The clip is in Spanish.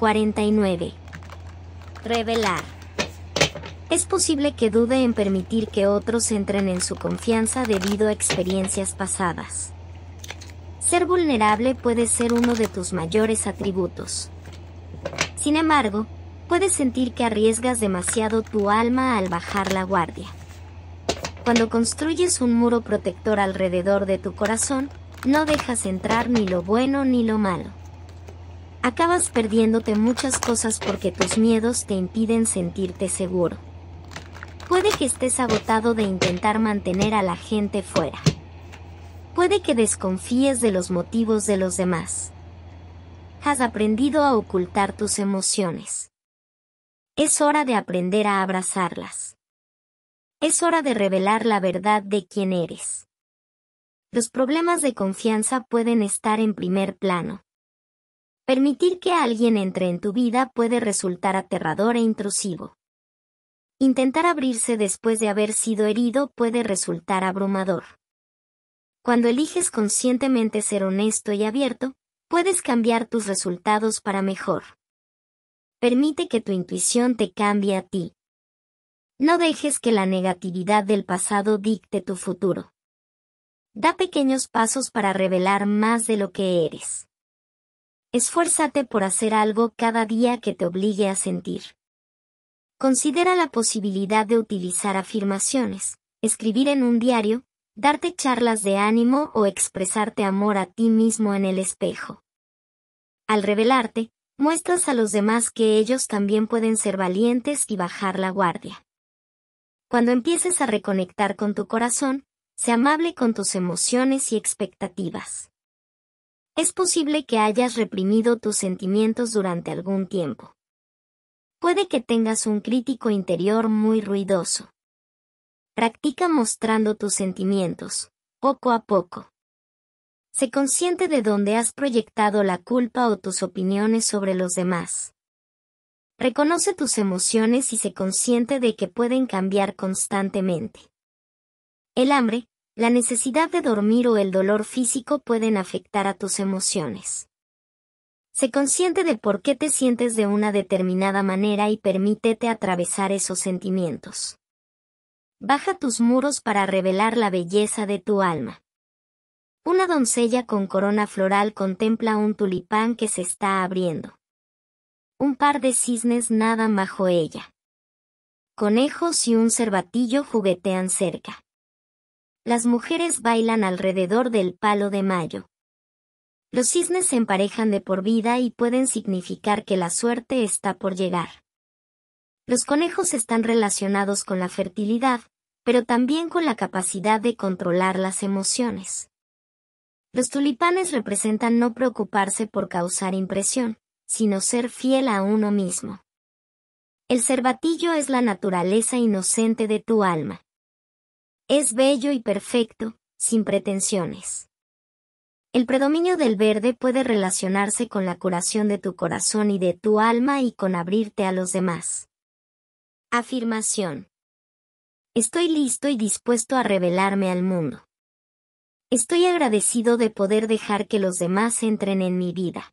49. Revelar. Es posible que dude en permitir que otros entren en su confianza debido a experiencias pasadas. Ser vulnerable puede ser uno de tus mayores atributos. Sin embargo, puedes sentir que arriesgas demasiado tu alma al bajar la guardia. Cuando construyes un muro protector alrededor de tu corazón, no dejas entrar ni lo bueno ni lo malo. Acabas perdiéndote muchas cosas porque tus miedos te impiden sentirte seguro. Puede que estés agotado de intentar mantener a la gente fuera. Puede que desconfíes de los motivos de los demás. Has aprendido a ocultar tus emociones. Es hora de aprender a abrazarlas. Es hora de revelar la verdad de quién eres. Los problemas de confianza pueden estar en primer plano. Permitir que alguien entre en tu vida puede resultar aterrador e intrusivo. Intentar abrirse después de haber sido herido puede resultar abrumador. Cuando eliges conscientemente ser honesto y abierto, puedes cambiar tus resultados para mejor. Permite que tu intuición te cambie a ti. No dejes que la negatividad del pasado dicte tu futuro. Da pequeños pasos para revelar más de lo que eres. Esfuérzate por hacer algo cada día que te obligue a sentir. Considera la posibilidad de utilizar afirmaciones, escribir en un diario, darte charlas de ánimo o expresarte amor a ti mismo en el espejo. Al revelarte, muestras a los demás que ellos también pueden ser valientes y bajar la guardia. Cuando empieces a reconectar con tu corazón, sé amable con tus emociones y expectativas. Es posible que hayas reprimido tus sentimientos durante algún tiempo. Puede que tengas un crítico interior muy ruidoso. Practica mostrando tus sentimientos, poco a poco. Sé consciente de dónde has proyectado la culpa o tus opiniones sobre los demás. Reconoce tus emociones y sé consciente de que pueden cambiar constantemente. El hambre, la necesidad de dormir o el dolor físico pueden afectar a tus emociones. Sé consciente de por qué te sientes de una determinada manera y permítete atravesar esos sentimientos. Baja tus muros para revelar la belleza de tu alma. Una doncella con corona floral contempla un tulipán que se está abriendo. Un par de cisnes nadan bajo ella. Conejos y un cervatillo juguetean cerca. Las mujeres bailan alrededor del palo de mayo. Los cisnes se emparejan de por vida y pueden significar que la suerte está por llegar. Los conejos están relacionados con la fertilidad, pero también con la capacidad de controlar las emociones. Los tulipanes representan no preocuparse por causar impresión, sino ser fiel a uno mismo. El cervatillo es la naturaleza inocente de tu alma. Es bello y perfecto, sin pretensiones. El predominio del verde puede relacionarse con la curación de tu corazón y de tu alma y con abrirte a los demás. Afirmación. Estoy listo y dispuesto a revelarme al mundo. Estoy agradecido de poder dejar que los demás entren en mi vida.